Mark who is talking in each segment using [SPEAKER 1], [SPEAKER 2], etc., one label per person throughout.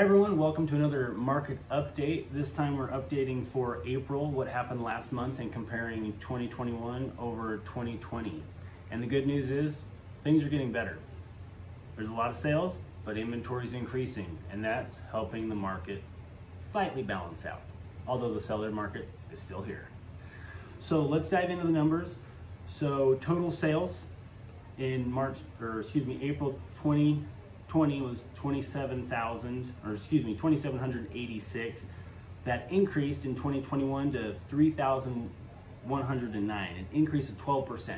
[SPEAKER 1] Everyone, welcome to another market update. This time we're updating for April, what happened last month and comparing 2021 over 2020. And the good news is things are getting better. There's a lot of sales, but inventory is increasing and that's helping the market slightly balance out. Although the seller market is still here. So let's dive into the numbers. So total sales in March, or excuse me, April 2020 was 27,000, or excuse me, 2,786. That increased in 2021 to 3,109, an increase of 12%.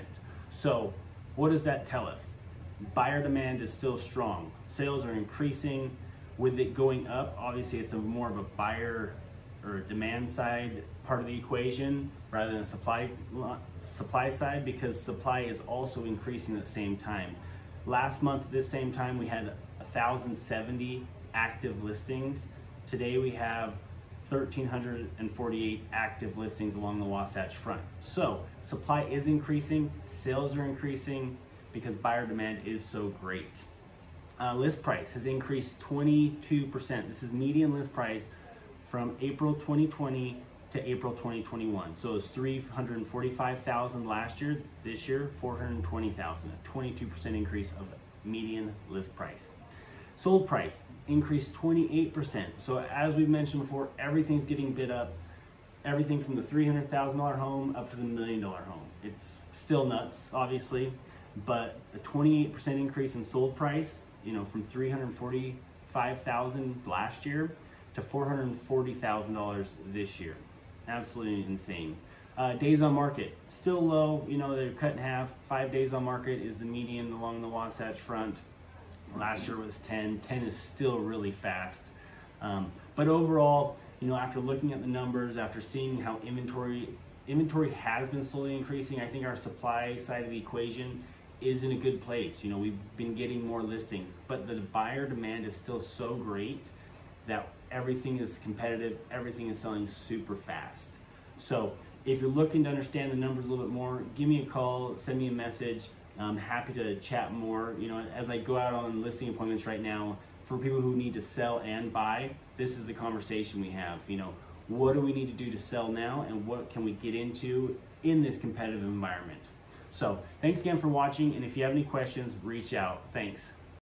[SPEAKER 1] So what does that tell us? Buyer demand is still strong. Sales are increasing. With it going up, obviously it's a more of a buyer or demand side part of the equation rather than supply uh, supply side because supply is also increasing at the same time. Last month at this same time we had 1,070 active listings. Today we have 1,348 active listings along the Wasatch Front. So supply is increasing, sales are increasing because buyer demand is so great. Uh, list price has increased 22%. This is median list price from April 2020 to April 2021. So it's 345,000 last year, this year 420,000, a 22% increase of median list price. Sold price increased 28%. So as we've mentioned before, everything's getting bid up. Everything from the $300,000 home up to the million dollar home. It's still nuts, obviously, but a 28% increase in sold price, you know, from 345,000 last year to $440,000 this year. Absolutely insane. Uh, days on market, still low, you know, they're cut in half. Five days on market is the median along the Wasatch Front. Last year was 10. 10 is still really fast. Um, but overall, you know, after looking at the numbers, after seeing how inventory inventory has been slowly increasing, I think our supply side of the equation is in a good place. You know, we've been getting more listings, but the buyer demand is still so great that everything is competitive, everything is selling super fast. So if you're looking to understand the numbers a little bit more, give me a call, send me a message. I'm happy to chat more. You know, as I go out on listing appointments right now, for people who need to sell and buy, this is the conversation we have. You know, what do we need to do to sell now and what can we get into in this competitive environment? So thanks again for watching. And if you have any questions, reach out. Thanks.